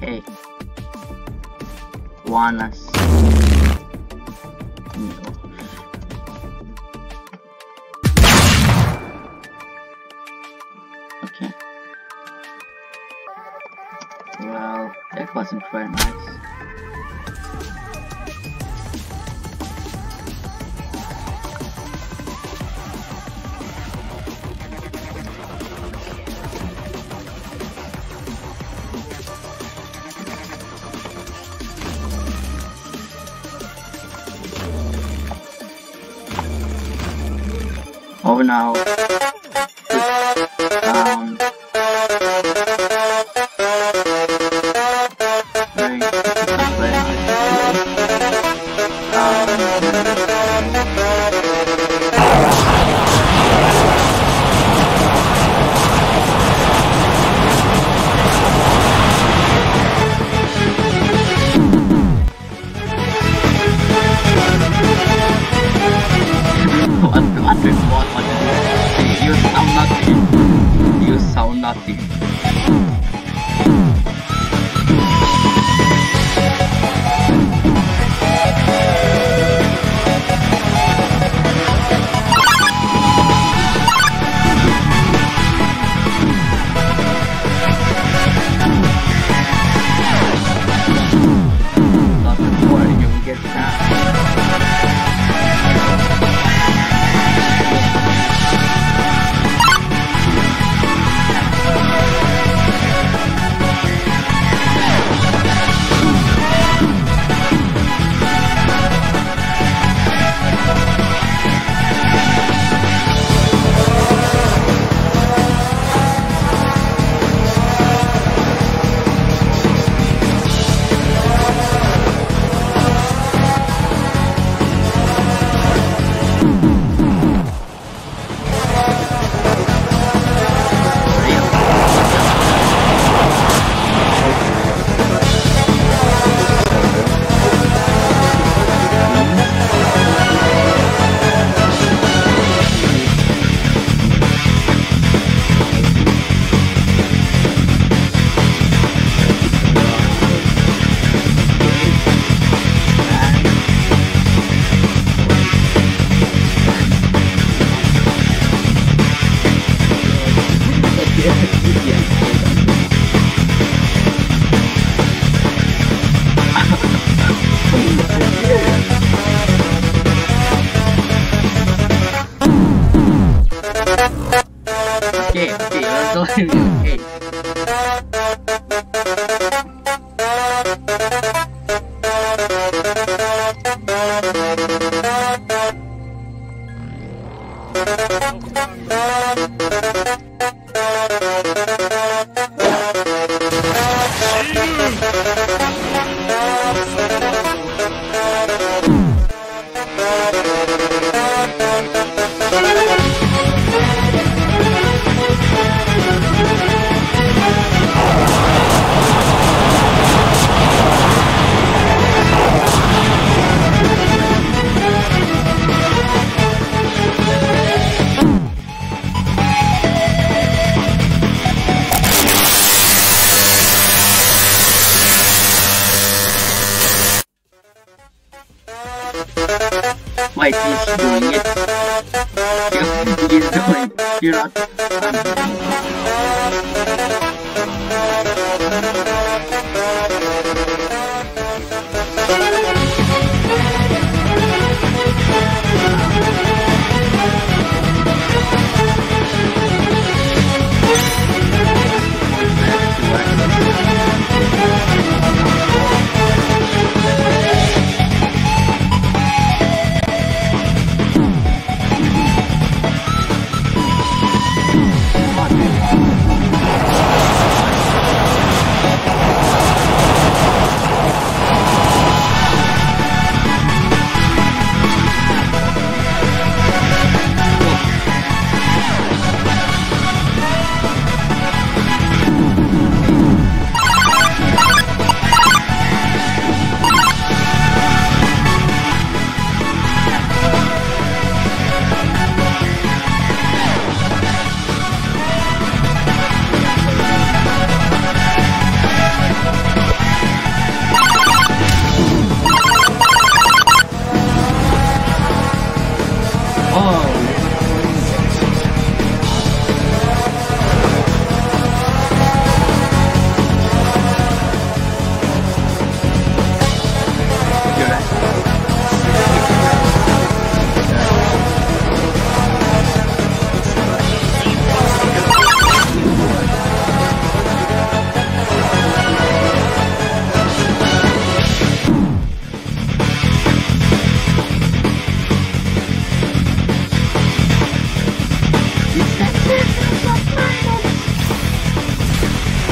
Okay. Juanas. Okay. Well, that wasn't very nice. Over now. Doing it. He- He's doing. You're not.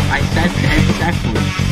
I said exactly.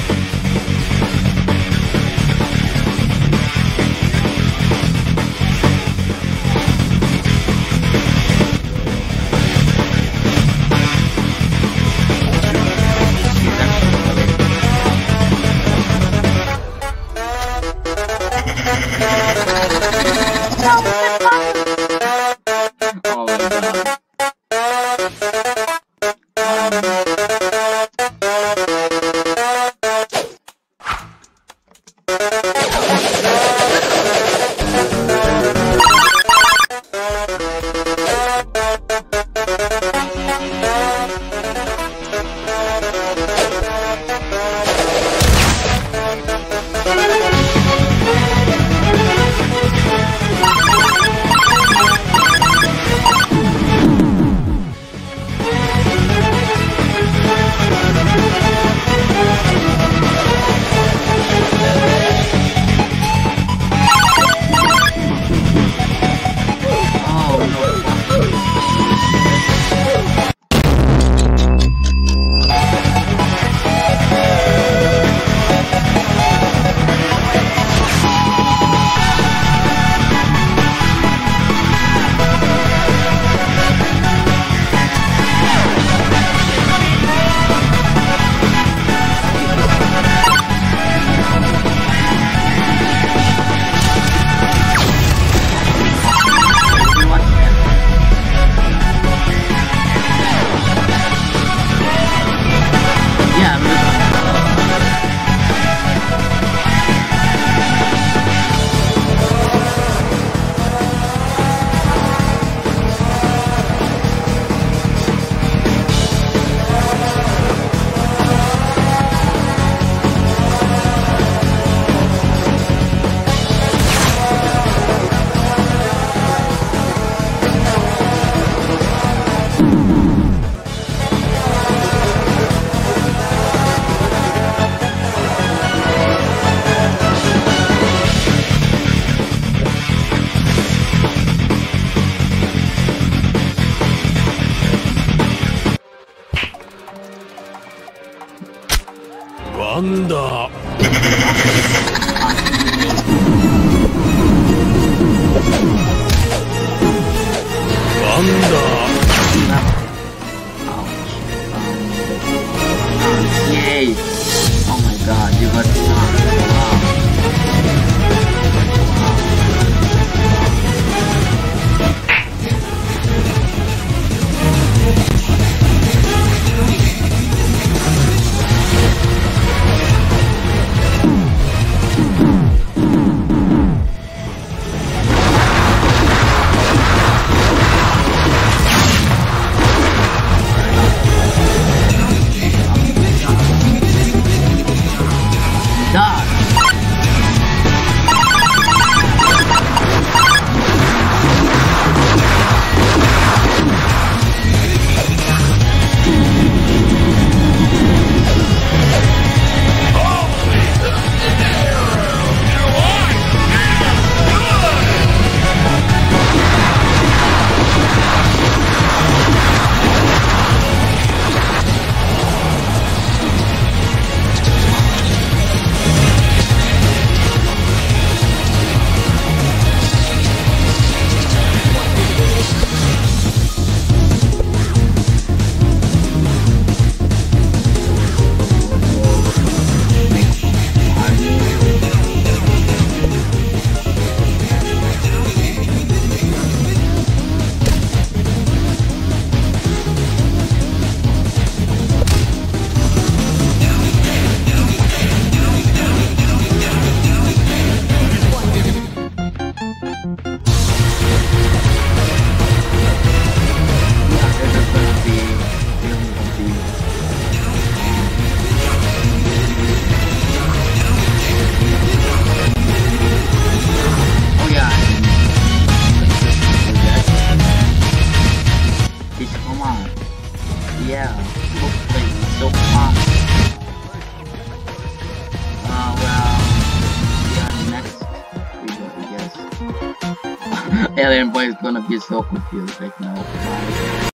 Alien Boy is gonna be so confused right now.